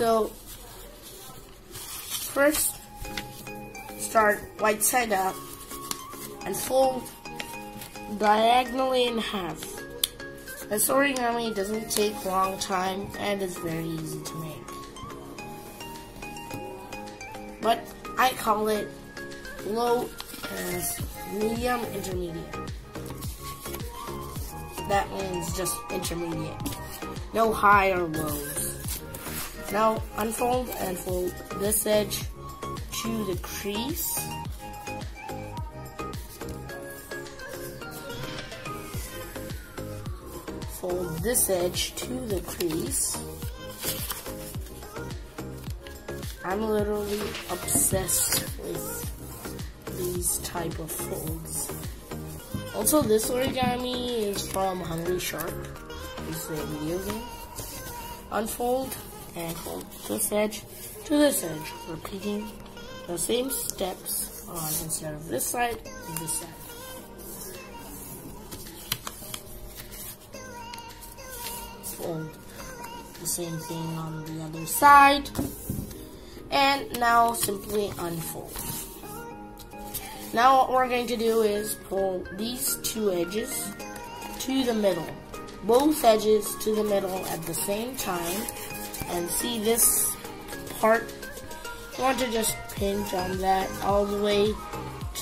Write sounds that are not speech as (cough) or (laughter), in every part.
So, first, start right side up and fold diagonally in half. This origami doesn't take long time and is very easy to make. But I call it low as medium intermediate. That means just intermediate. No high or lows. Now unfold and fold this edge to the crease. Fold this edge to the crease. I'm literally obsessed with these type of folds. Also, this origami is from Hungry Shark. It's a video game. Unfold and fold this edge to this edge, repeating the same steps on instead of this side and this side. Fold the same thing on the other side. And now simply unfold. Now what we're going to do is pull these two edges to the middle. Both edges to the middle at the same time. And see this part? You want to just pinch on that all the way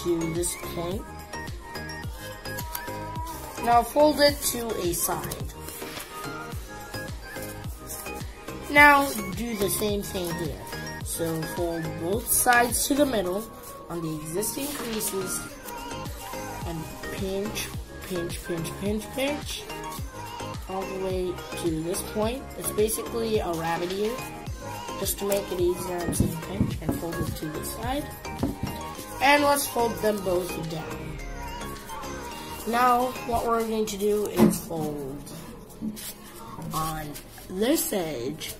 to this point. Now fold it to a side. Now do the same thing here. So fold both sides to the middle on the existing creases and pinch, pinch, pinch, pinch, pinch all the way to this point. It's basically a rabbit ear. Just to make it easier, I'm and fold it to the side. And let's fold them both down. Now, what we're going to do is fold on this edge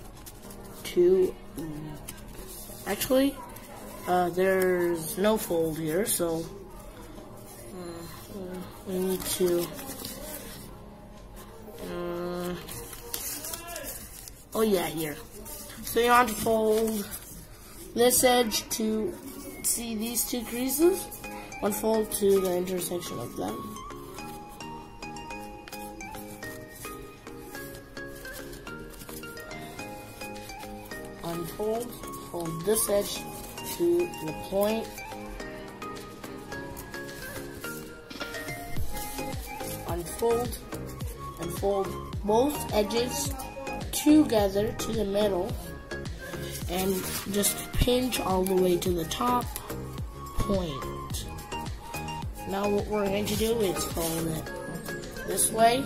to, actually, uh, there's no fold here, so uh, we need to, oh yeah, here. So you want to fold this edge to see these two creases, one fold to the intersection of them. Unfold, fold this edge to the point. Unfold and fold both edges together to the middle and just pinch all the way to the top point. Now what we're going to do is fold it this way,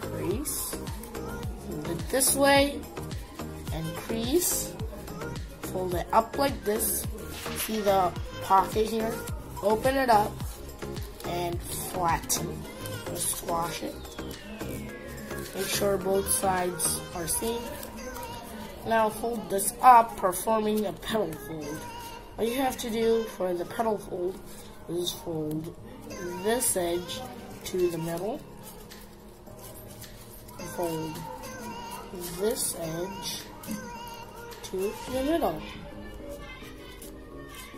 crease, fold it this way, and crease, fold it up like this, see the pocket here, open it up, and flatten, or squash it. Make sure both sides are same. Now fold this up, performing a petal fold. All you have to do for the petal fold is fold this edge to the middle, fold this edge to the middle.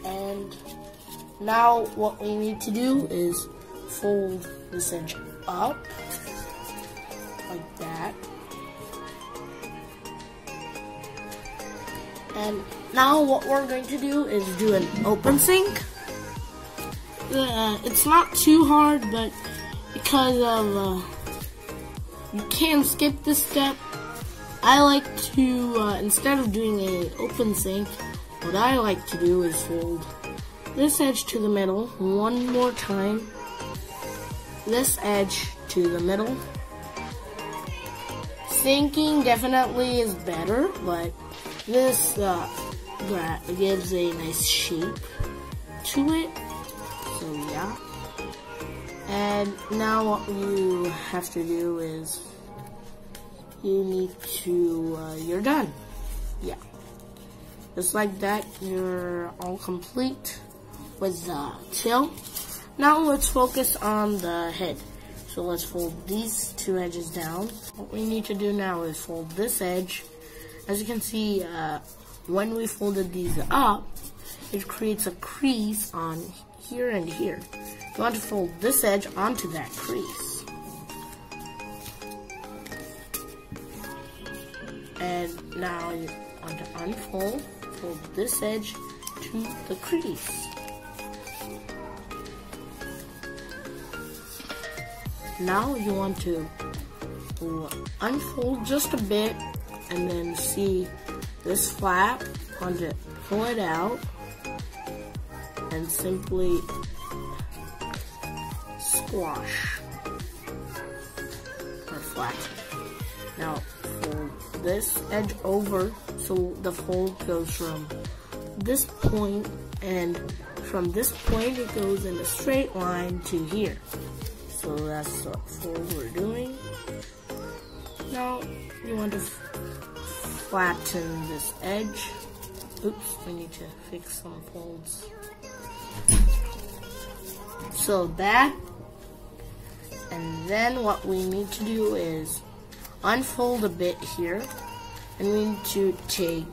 And now what we need to do is fold this edge up now what we're going to do is do an open sink. Uh, it's not too hard, but because of uh, you can skip this step, I like to uh, instead of doing a open sink, what I like to do is fold this edge to the middle one more time, this edge to the middle. Sinking definitely is better, but this uh, gives a nice shape to it. So yeah. And now what you have to do is you need to, uh, you're done. Yeah. Just like that, you're all complete with the tail. Now let's focus on the head. So let's fold these two edges down. What we need to do now is fold this edge as you can see, uh, when we folded these up, it creates a crease on here and here. You want to fold this edge onto that crease. And now you want to unfold, fold this edge to the crease. Now you want to unfold just a bit and then see this flap, want to pull it out and simply squash or flatten. Now fold this edge over so the fold goes from this point and from this point it goes in a straight line to here. So that's what fold we're doing. Now you want to flatten this edge. Oops, we need to fix some folds. So that, and then what we need to do is unfold a bit here, and we need to take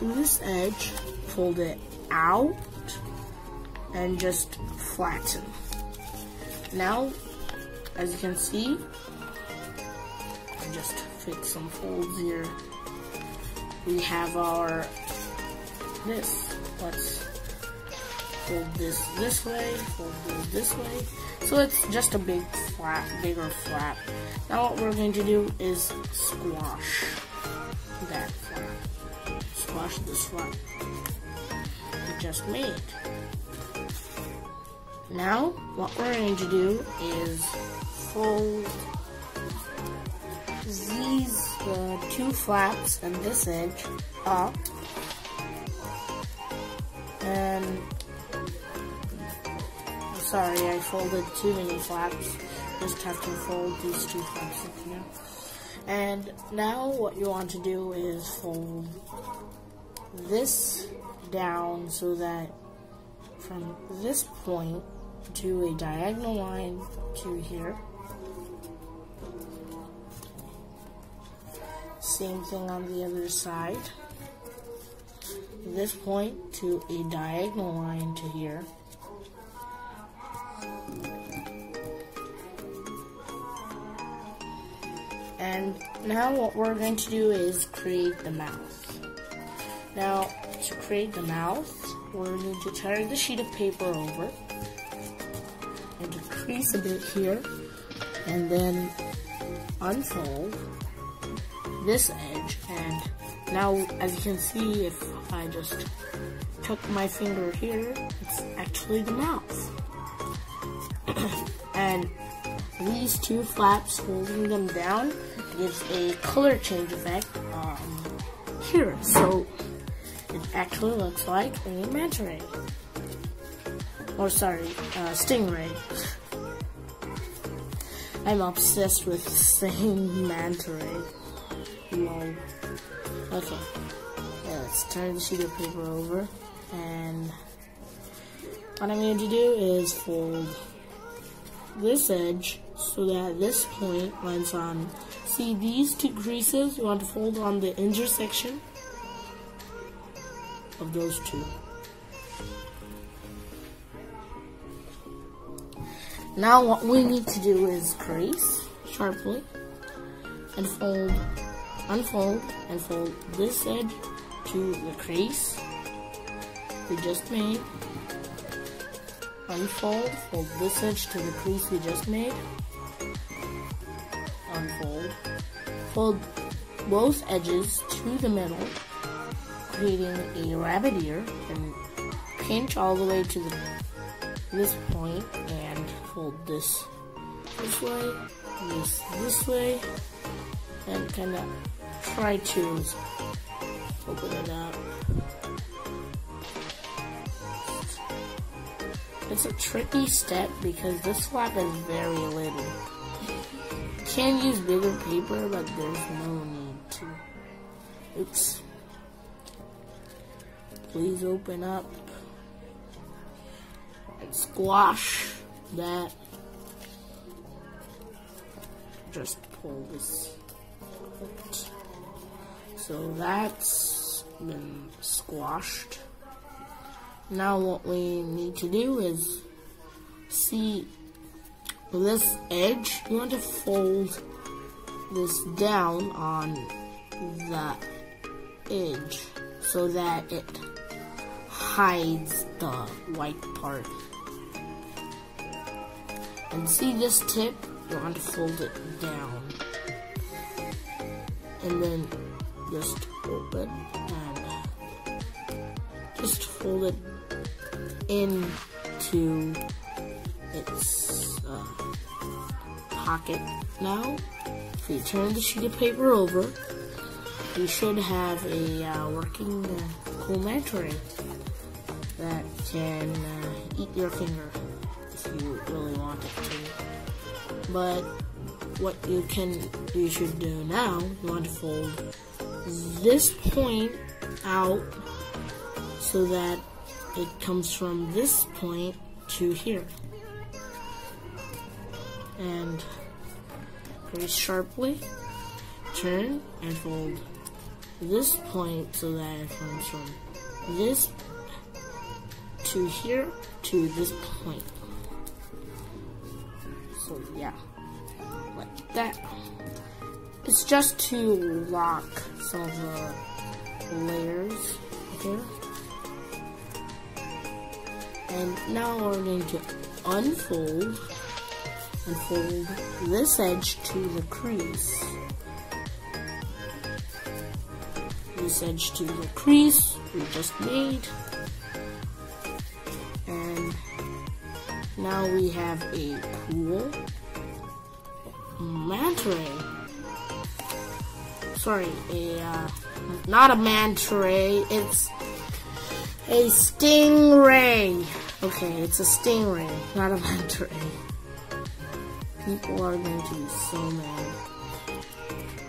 this edge, fold it out, and just flatten. Now, as you can see, I just some folds here. We have our this. Let's fold this this way, fold this this way. So it's just a big flap, bigger flap. Now what we're going to do is squash that flap. Squash this flap we just made. Now, what we're going to do is fold these uh, two flaps and this edge up. And, sorry, I folded too many flaps. Just have to fold these two flaps here. And now what you want to do is fold this down so that from this point to a diagonal line to here. Same thing on the other side. This point to a diagonal line to here. And now what we're going to do is create the mouth. Now, to create the mouth, we're going to turn the sheet of paper over and decrease a bit here and then unfold this edge and now as you can see if I just took my finger here it's actually the mouth (coughs) and these two flaps holding them down gives a color change effect um, here so it actually looks like a manta ray or sorry, uh, Stingray. (laughs) I'm obsessed with (laughs) saying manta ray. Okay. Yeah, let's turn the sheet of paper over. And what I'm going to do is fold this edge so that this point lands on. See these two creases? You want to fold on the intersection of those two. Now what we need to do is crease sharply and fold, unfold and fold this edge to the crease we just made. Unfold, fold this edge to the crease we just made. Unfold, fold both edges to the middle, creating a rabbit ear and pinch all the way to the this point and fold this this way, this this way, and kind of try to open it up. It's a tricky step because this flap is very little. Can use bigger paper, but there's no need to. Oops. Please open up and squash that. Just pull this. So that's been squashed. Now what we need to do is see this edge, you want to fold this down on the edge so that it hides the white part. And see this tip, you want to fold it down. And then just open and just fold it into its uh, pocket now. If you turn the sheet of paper over, you should have a uh, working uh, cool manta ray that can uh, eat your finger if you really want it to. But what you can, you should do now, you want to fold this point out so that it comes from this point to here. And very sharply turn and fold this point so that it comes from this to here to this point. So yeah, like that. It's just to lock some of the layers here. And now we're going to unfold and fold this edge to the crease. This edge to the crease we just made. And now we have a cool manta. Sorry, a uh, not a manta ray. It's a stingray. Okay, it's a stingray, not a (laughs) manta ray. People are going to be so mad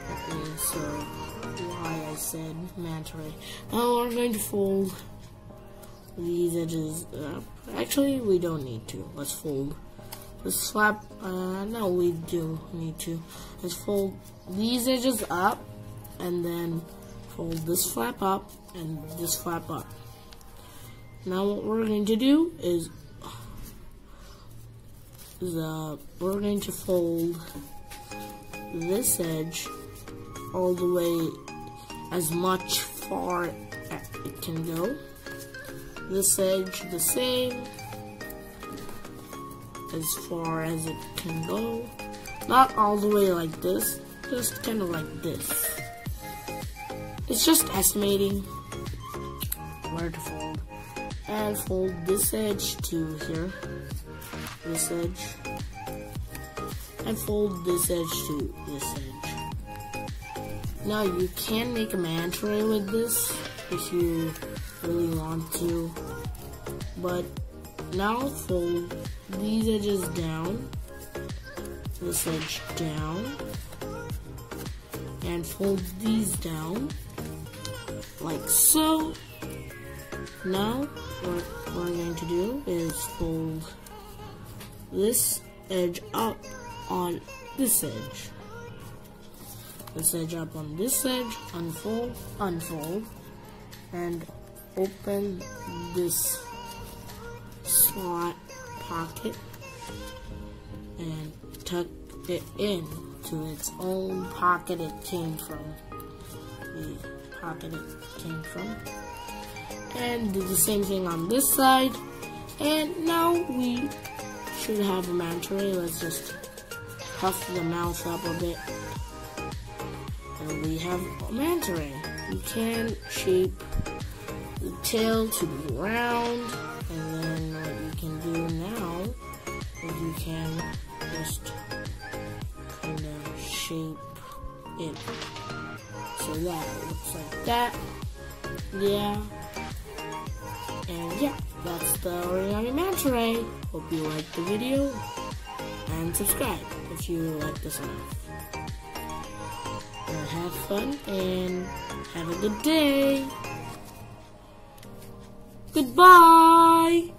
at me, so why I said manta ray. Now we're going to fold these edges up. Actually, we don't need to. Let's fold. Let's slap, uh, no, we do need to. Let's fold these edges up, and then fold this flap up, and this flap up. Now what we're going to do is the uh, we're going to fold this edge all the way as much far as it can go. This edge the same as far as it can go. Not all the way like this, just kind of like this. It's just estimating. Where to fold? And fold this edge to here, this edge, and fold this edge to this edge. Now you can make a manta ray with this if you really want to, but now fold these edges down, this edge down, and fold these down like so. Now what we're going to do is fold this edge up on this edge. This edge up on this edge, unfold, unfold, and open this slot pocket and tuck it in to its own pocket it came from. The pocket it came from. And do the same thing on this side. And now we should have a manta ray let's just puff the mouth up a bit. And we have a manta ray you can shape the tail to be round. And then what you can do now is you can just kind of shape it so that it looks like that yeah and yeah, that's the Origami Ray. Hope you liked the video. And subscribe if you like this enough. And have fun and have a good day. Goodbye!